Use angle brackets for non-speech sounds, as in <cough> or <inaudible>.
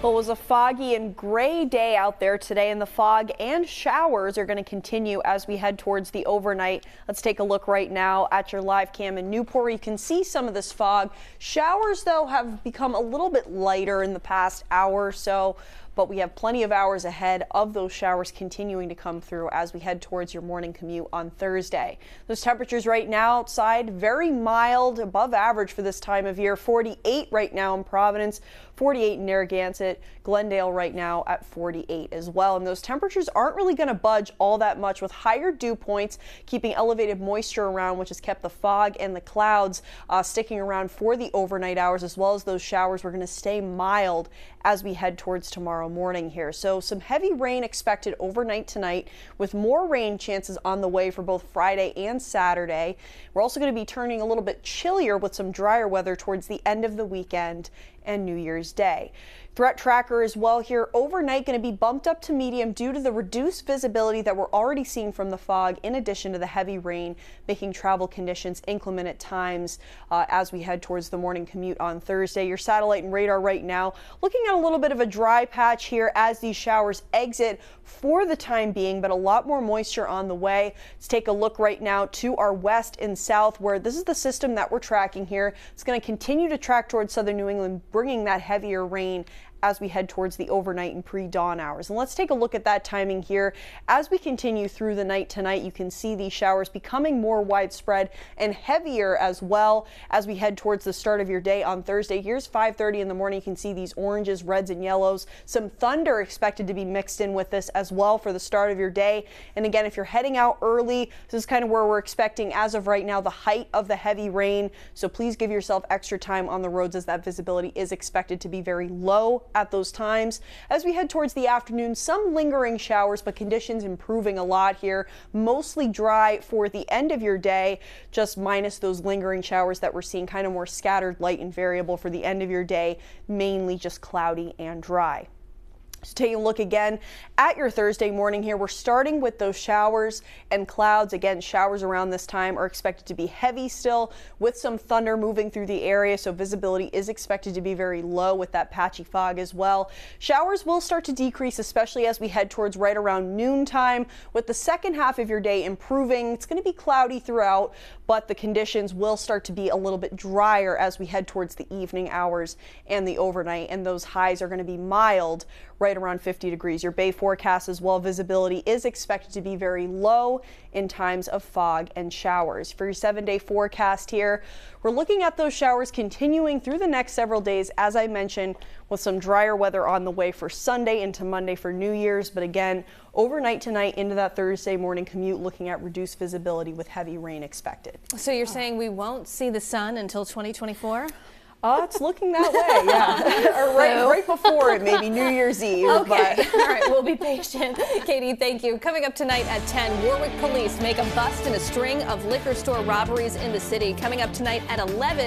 Well, it was a foggy and gray day out there today, and the fog and showers are going to continue as we head towards the overnight. Let's take a look right now at your live cam in Newport. You can see some of this fog. Showers, though, have become a little bit lighter in the past hour or so but we have plenty of hours ahead of those showers continuing to come through as we head towards your morning commute on Thursday. Those temperatures right now outside very mild, above average for this time of year. 48 right now in Providence, 48 in Narragansett, Glendale right now at 48 as well. And those temperatures aren't really going to budge all that much with higher dew points, keeping elevated moisture around, which has kept the fog and the clouds uh, sticking around for the overnight hours as well as those showers. We're going to stay mild as we head towards tomorrow tomorrow morning here. So some heavy rain expected overnight tonight with more rain chances on the way for both Friday and Saturday. We're also going to be turning a little bit chillier with some drier weather towards the end of the weekend and New Year's Threat tracker as well here overnight going to be bumped up to medium due to the reduced visibility that we're already seeing from the fog in addition to the heavy rain making travel conditions inclement at times uh, as we head towards the morning commute on Thursday. Your satellite and radar right now looking at a little bit of a dry patch here as these showers exit for the time being but a lot more moisture on the way. Let's take a look right now to our west and south where this is the system that we're tracking here. It's going to continue to track towards southern New England bringing that heavier rain as we head towards the overnight and pre-dawn hours. And let's take a look at that timing here. As we continue through the night tonight, you can see these showers becoming more widespread and heavier as well as we head towards the start of your day on Thursday. Here's 5:30 in the morning. You can see these oranges, reds, and yellows. Some thunder expected to be mixed in with this as well for the start of your day. And again, if you're heading out early, this is kind of where we're expecting as of right now the height of the heavy rain. So please give yourself extra time on the roads as that visibility is expected to be very low at those times. As we head towards the afternoon, some lingering showers, but conditions improving a lot here. Mostly dry for the end of your day, just minus those lingering showers that we're seeing kind of more scattered, light and variable for the end of your day, mainly just cloudy and dry. So taking a look again at your Thursday morning here, we're starting with those showers and clouds. Again, showers around this time are expected to be heavy still with some thunder moving through the area. So visibility is expected to be very low with that patchy fog as well. Showers will start to decrease, especially as we head towards right around noontime with the second half of your day improving. It's going to be cloudy throughout, but the conditions will start to be a little bit drier as we head towards the evening hours and the overnight. And those highs are going to be mild right around 50 degrees. Your bay forecast as well, visibility is expected to be very low in times of fog and showers. For your seven day forecast here, we're looking at those showers continuing through the next several days, as I mentioned, with some drier weather on the way for Sunday into Monday for New Year's. But again, overnight tonight into that Thursday morning commute, looking at reduced visibility with heavy rain expected. So you're saying we won't see the sun until 2024? Oh, it's looking that way, <laughs> yeah. <laughs> or right, right before it, maybe New Year's Eve. <laughs> Okay, but. all right, we'll be patient. Catie, thank you. Coming up tonight at 10, Warwick police make a bust in a string of liquor store robberies in the city. Coming up tonight at 11.